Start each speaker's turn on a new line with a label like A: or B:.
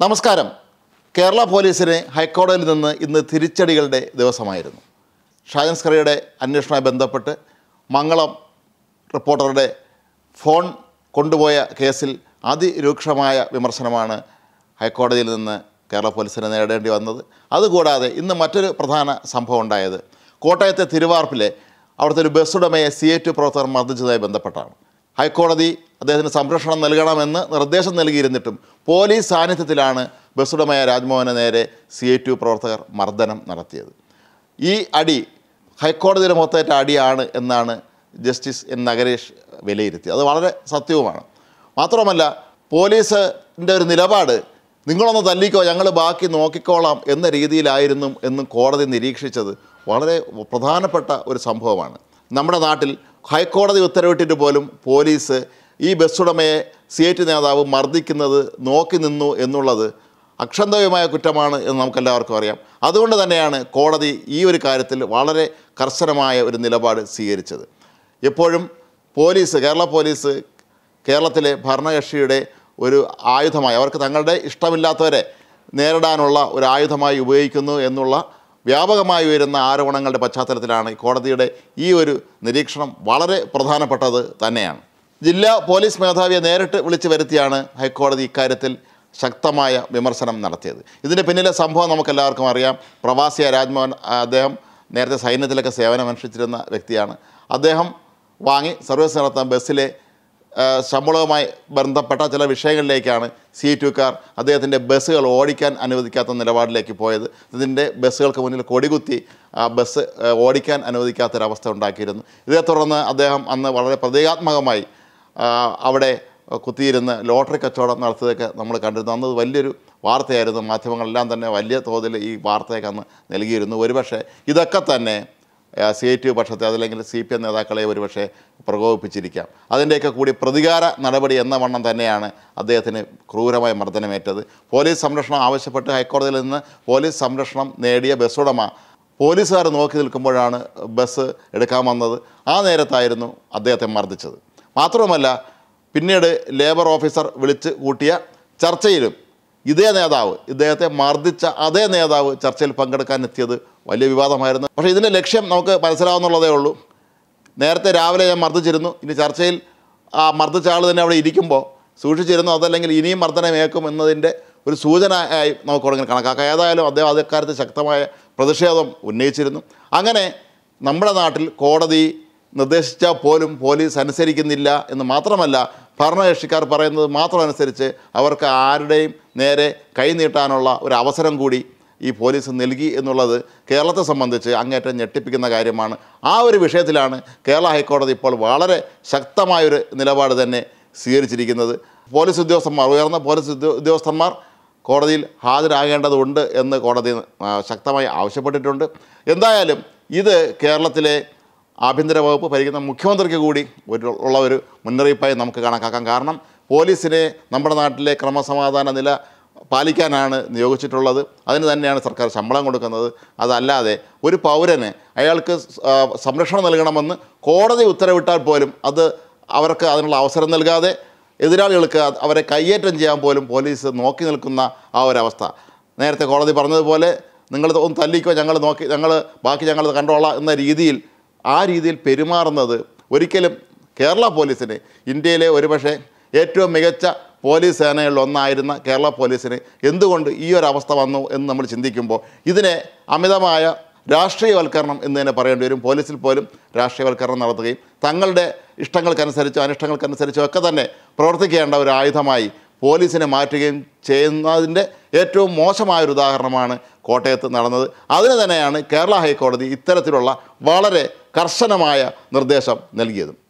A: നമസ്കാരം. കേരള പോലീസിന് ഹൈക്കോടതിയിൽ നിന്ന് ഇന്ന് തിരിച്ചടികളുടെ ദിവസമായിരുന്നു. ഷാജൻ സ്കറിയുടെ അന്വേഷണവുമായി ബന്ധപ്പെട്ട് മംഗളം റിപ്പോർട്ടറുടെ ഫോൺ കൊണ്ടുപോയ കേസിൽ അതിരൂക്ഷമായ വിമർശനമാണ് ഹൈക്കോടതിയിൽ നിന്ന് കേരള പോലീസിന് നേടേണ്ടി വന്നത്. അതുകൂടാതെ ഇന്ന് മറ്റൊരു പ്രധാന സംഭവം ഉണ്ടായത് കോട്ടയത്തെ തിരുവാർപ്പിലെ അവിടുത്തെ ഒരു ബസ് ഉടമയെ സി എ ടു പ്രവർത്തകർ മർദ്ദിച്ചതുമായി ബന്ധപ്പെട്ടാണ്. ഹൈക്കോടതി അദ്ദേഹത്തിന് സംരക്ഷണം നൽകണമെന്ന് നിർദ്ദേശം നൽകിയിരുന്നിട്ടും പോലീസ് സാന്നിധ്യത്തിലാണ് ബസ്സുടമയ രാജ്മോഹന് നേരെ സി എ ടു പ്രവർത്തകർ മർദ്ദനം നടത്തിയത്. ഈ അടി ഹൈക്കോടതിയുടെ മുഖത്തേറ്റ അടിയാണ് എന്നാണ് ജസ്റ്റിസ് എൻ നഗരേഷ് വിലയിരുത്തി അത് വളരെ സത്യവുമാണ്. മാത്രമല്ല പോലീസിന്റെ ഒരു നിലപാട് നിങ്ങളൊന്ന് തല്ലിക്കോ ഞങ്ങൾ ബാക്കി നോക്കിക്കോളാം എന്ന രീതിയിലായിരുന്നു എന്ന് കോടതി നിരീക്ഷിച്ചത് വളരെ പ്രധാനപ്പെട്ട ഒരു സംഭവമാണ്. നമ്മുടെ നാട്ടിൽ ഹൈക്കോടതി ഉത്തരവിട്ടിട്ട് പോലും പോലീസ് ഈ ബസ്സുടമയെ ഉടമയെ സി ഐ ടി നേതാവ് മർദ്ദിക്കുന്നത് നോക്കി നിന്നു എന്നുള്ളത് അക്ഷന്തവ്യമായ കുറ്റമാണ് എന്ന് നമുക്കെല്ലാവർക്കും അറിയാം. അതുകൊണ്ട് തന്നെയാണ് കോടതി ഈ ഒരു കാര്യത്തിൽ വളരെ കർശനമായ ഒരു നിലപാട് സ്വീകരിച്ചത്. എപ്പോഴും പോലീസ് കേരള പോലീസ് കേരളത്തിലെ ഭരണകക്ഷിയുടെ ഒരു ആയുധമായി അവർക്ക് തങ്ങളുടെ ഇഷ്ടമില്ലാത്തവരെ നേരിടാനുള്ള ഒരു ആയുധമായി ഉപയോഗിക്കുന്നു എന്നുള്ള വ്യാപകമായി ഉയരുന്ന ആരോപണങ്ങളുടെ പശ്ചാത്തലത്തിലാണ് കോടതിയുടെ ഈ ഒരു നിരീക്ഷണം വളരെ പ്രധാനപ്പെട്ടത് തന്നെയാണ്. ജില്ലാ പോലീസ് മേധാവിയെ നേരിട്ട് വിളിച്ചു വരുത്തിയാണ് ഹൈക്കോടതി ഇക്കാര്യത്തിൽ ശക്തമായ വിമർശനം നടത്തിയത്. ഇതിന്റെ പിന്നിലെ സംഭവം നമുക്കെല്ലാവർക്കും അറിയാം. പ്രവാസിയ രാജ്മോഹൻ അദ്ദേഹം നേരത്തെ സൈന്യത്തിലൊക്കെ സേവനമനുഷ്ഠിച്ചിരുന്ന വ്യക്തിയാണ്. അദ്ദേഹം വാങ്ങി സർവീസ് നടത്താൻ ബസ്സിലെ ശമ്പളവുമായി ബന്ധപ്പെട്ട ചില വിഷയങ്ങളിലേക്കാണ് സി ടുക്കാർ അദ്ദേഹത്തിന്റെ ബസ്സുകൾ ഓടിക്കാൻ അനുവദിക്കാത്ത നിലപാടിലേക്ക് പോയത്. ഇതിന്റെ ബസ്സുകൾക്ക് മുന്നിൽ കൊടികുത്തി ആ ബസ് ഓടിക്കാൻ അനുവദിക്കാത്തൊരവസ്ഥ ഉണ്ടാക്കിയിരുന്നു. ഇതേ തുടർന്ന് അദ്ദേഹം അന്ന് വളരെ പ്രതീകാത്മകമായി അവിടെ കുത്തിയിരുന്ന് ലോട്ടറി കച്ചവടം നടത്തിയതൊക്കെ നമ്മൾ കണ്ടിരുന്നു. അന്ന് വലിയൊരു വാർത്തയായിരുന്നു. മാധ്യമങ്ങളെല്ലാം തന്നെ വലിയ തോതിൽ ഈ വാർത്തയൊക്കെ അന്ന് നൽകിയിരുന്നു. ഒരുപക്ഷെ ഇതൊക്കെ തന്നെ സി ടി പക്ഷത്തെ അതല്ലെങ്കിൽ സി പി എം നേതാക്കളെ ഒരുപക്ഷെ പ്രകോപിപ്പിച്ചിരിക്കാം. അതിന്റെയൊക്കെ കൂടി പ്രതികാര നടപടി എന്ന വണ്ണം തന്നെയാണ് അദ്ദേഹത്തിന് ക്രൂരമായ മർദ്ദനമേറ്റത്. പോലീസ് സംരക്ഷണം ആവശ്യപ്പെട്ട് ഹൈക്കോടതിയിൽ നിന്ന് പോലീസ് സംരക്ഷണം നേടിയ ബസ് ഉടമ പോലീസുകാർ നോക്കി നിൽക്കുമ്പോഴാണ് ബസ് എടുക്കാൻ വന്നത്. ആ നേരത്തായിരുന്നു അദ്ദേഹത്തെ മർദ്ദിച്ചത്. മാത്രവുമല്ല പിന്നീട് ലേബർ ഓഫീസർ വിളിച്ച് കൂട്ടിയ ചർച്ചയിലും ഇതേ നേതാവ് ഇദ്ദേഹത്തെ മർദ്ദിച്ച അതേ നേതാവ് ചർച്ചയിൽ പങ്കെടുക്കാൻ എത്തിയത് വലിയ വിവാദമായിരുന്നു. പക്ഷേ ഇതിന്റെ ലക്ഷ്യം നമുക്ക് മനസ്സിലാവുന്നുള്ളതേ ഉള്ളൂ. നേരത്തെ രാവിലെ ഞാൻ മർദ്ദിച്ചിരുന്നു. ഇനി ചർച്ചയിൽ ആ മർദ്ദിച്ച ആൾ തന്നെ അവിടെ ഇരിക്കുമ്പോൾ സൂക്ഷിച്ചിരുന്നു. അതല്ലെങ്കിൽ ഇനിയും മർദ്ദനമേക്കും എന്നതിന്റെ ഒരു സൂചന ആയി നമുക്ക് തുടങ്ങി കണക്കാക്കാം. ഏതായാലും അദ്ദേഹം അതേക്കാലത്ത് ശക്തമായ പ്രതിഷേധം ഉന്നയിച്ചിരുന്നു. അങ്ങനെ നമ്മുടെ നാട്ടിൽ കോടതി നിർദ്ദേശിച്ചാൽ പോലും പോലീസ് അനുസരിക്കുന്നില്ല എന്ന് മാത്രമല്ല ഭരണകക്ഷിക്കാർ പറയുന്നത് മാത്രം അനുസരിച്ച് അവർക്ക് ആരുടെയും നേരെ കൈനീട്ടാനുള്ള ഒരു അവസരം കൂടി ഈ പോലീസ് നൽകി എന്നുള്ളത് കേരളത്തെ സംബന്ധിച്ച് അങ്ങേറ്റം ഞെട്ടിപ്പിക്കുന്ന കാര്യമാണ്. ആ ഒരു വിഷയത്തിലാണ് കേരള ഹൈക്കോടതി ഇപ്പോൾ വളരെ ശക്തമായൊരു നിലപാട് തന്നെ സ്വീകരിച്ചിരിക്കുന്നത്. പോലീസ് ഉദ്യോഗസ്ഥന്മാർ ഉയർന്ന പോലീസ് ഉദ്യോ- ഉദ്യോഗസ്ഥന്മാർ കോടതിയിൽ ഹാജരാകേണ്ടതുണ്ട് എന്ന് കോടതി ശക്തമായി ആവശ്യപ്പെട്ടിട്ടുണ്ട്. എന്തായാലും ഇത് കേരളത്തിലെ ആഭ്യന്തര വകുപ്പ് ഭരിക്കുന്ന മുഖ്യമന്ത്രിക്ക് കൂടി ഒരു ഉള്ള ഒരു മുന്നറിയിപ്പായി നമുക്ക് കണക്കാക്കാം. കാരണം പോലീസിനെ നമ്മുടെ നാട്ടിലെ ക്രമസമാധാന നില പാലിക്കാനാണ് നിയോഗിച്ചിട്ടുള്ളത്. അതിന് തന്നെയാണ് സർക്കാർ ശമ്പളം കൊടുക്കുന്നത്. അതല്ലാതെ ഒരു പൗരന് അയാൾക്ക് സംരക്ഷണം നൽകണമെന്ന് കോടതി ഉത്തരവിട്ടാൽ പോലും അത് അവർക്ക് അതിനുള്ള അവസരം നൽകാതെ എതിരാളികൾക്ക് അവരെ കയ്യേറ്റം ചെയ്യാൻ പോലും പോലീസ് നോക്കി നിൽക്കുന്ന ആ ഒരവസ്ഥ നേരത്തെ കോടതി പറഞ്ഞതുപോലെ നിങ്ങൾ ഒന്ന് തല്ലിക്കോ ഞങ്ങൾ നോക്കി ഞങ്ങൾ ബാക്കി ഞങ്ങൾ കണ്ടോളാം എന്ന രീതിയിൽ ആ രീതിയിൽ പെരുമാറുന്നത് ഒരിക്കലും കേരള പോലീസിന് ഇന്ത്യയിലെ ഒരുപക്ഷെ ഏറ്റവും മികച്ച പോലീസ് സേനകളിൽ ഒന്നായിരുന്ന കേരള പോലീസിന് എന്തുകൊണ്ട് ഈ ഒരു അവസ്ഥ വന്നു എന്ന് നമ്മൾ ചിന്തിക്കുമ്പോൾ ഇതിനെ അമിതമായ രാഷ്ട്രീയവൽക്കരണം എന്ന് തന്നെ പറയേണ്ടി വരും. പോലീസിൽ പോലും രാഷ്ട്രീയവൽക്കരണം നടത്തുകയും തങ്ങളുടെ ഇഷ്ടങ്ങൾക്കനുസരിച്ചോ അനിഷ്ടങ്ങൾക്കനുസരിച്ചോ ഒക്കെ തന്നെ പ്രവർത്തിക്കേണ്ട ഒരു ആയുധമായി പോലീസിനെ മാറ്റുകയും ചെയ്യുന്നതിന്റെ ഏറ്റവും മോശമായ ഒരു ഉദാഹരണമാണ് കോട്ടയത്ത് നടന്നത്. അതിന് തന്നെയാണ് കേരള ഹൈക്കോടതി ഇത്തരത്തിലുള്ള വളരെ കർശനമായ നിർദ്ദേശം നൽകിയത്.